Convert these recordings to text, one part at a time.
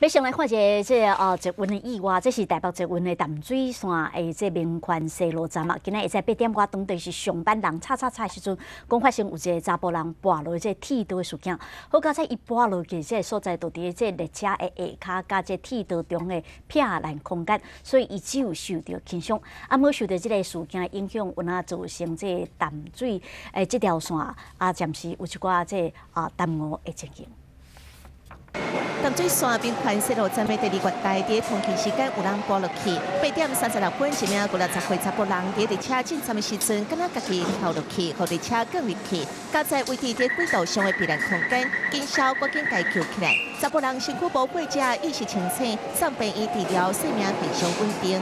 要先来看一下这哦，捷运的意外，这是台北捷运的淡水线诶，这民权西路站嘛。今日会在八点外当地是上班人叉叉叉时阵，讲发生有一个查甫人跋落这铁道的事件。好，刚才伊跋落去这所在，就伫这列车的下骹加这铁道中的片烂空间，所以伊只有受到轻伤。啊，无受到这个事件影响，有哪造成这淡水诶这条线啊，暂时有一寡这啊耽误的情形。淡水山边宽西路站的第二月台，伫通勤时间有人拨落去。八点三十六分，一名五六十岁查甫人伫车进站的时阵，敢若家己跳落去，互列车降入去。加在位置伫轨道上的避难空间，紧稍赶紧解救起来。查甫人身躯无骨折，意识清醒，上病院治疗，性命非常稳定。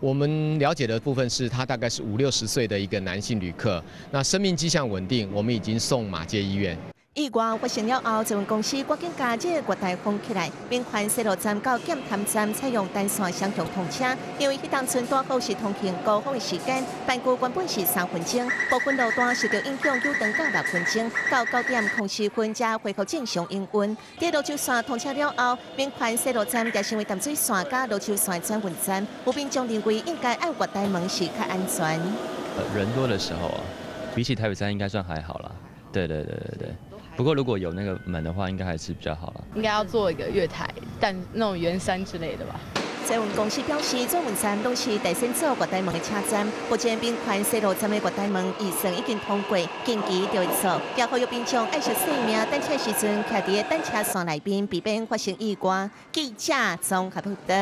我们了解的部分是他大概是五六十岁的一个男性旅客，那生命迹象稳定，我们已经送马街医院。意外发生了后，这份公司赶紧加这个月台封起来，并宽西路站到检潭站采用单线双向通车。因为迄当村段好是通行高峰的时间，班车原本是三分钟，部分路段受到影响，又等到六分钟。到九点空时分才恢复正常营运。第路球线通车了后，并宽西路站也成为淡水线加路球线转运站。有民众认为应该按月台门是较安全。人多的时候啊，比起台北站应该算还好啦。对对对对对。不过如果有那个门的话，应该还是比较好了。应该要做一个月台，但那种圆山之类的吧。在运公司表示，中文站都是第三座国台门的车站，目前并款西路站的国台门预算已经通过，近期就会做。也呼吁民众爱惜生命，等车时阵徛伫等车线内边，避免发生意外。记者综合报道。